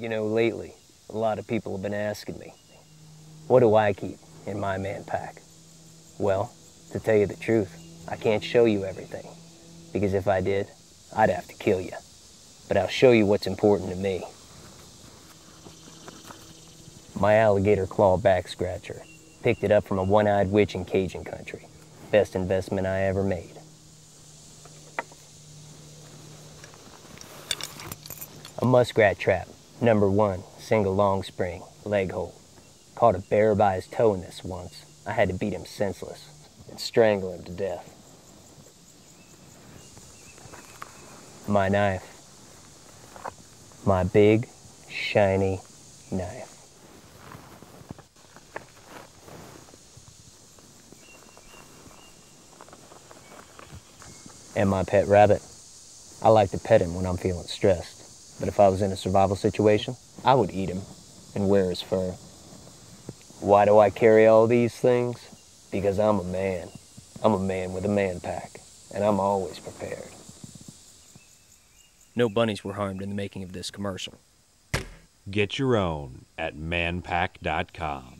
You know, lately, a lot of people have been asking me, what do I keep in my man pack? Well, to tell you the truth, I can't show you everything, because if I did, I'd have to kill you. But I'll show you what's important to me. My alligator claw back scratcher. Picked it up from a one-eyed witch in Cajun country. Best investment I ever made. A muskrat trap, number one, single long spring, leg hold. Caught a bear by his toe in this once. I had to beat him senseless and strangle him to death. My knife. My big, shiny knife. And my pet rabbit. I like to pet him when I'm feeling stressed. But if I was in a survival situation, I would eat him and wear his fur. Why do I carry all these things? Because I'm a man. I'm a man with a man pack, and I'm always prepared. No bunnies were harmed in the making of this commercial. Get your own at manpack.com.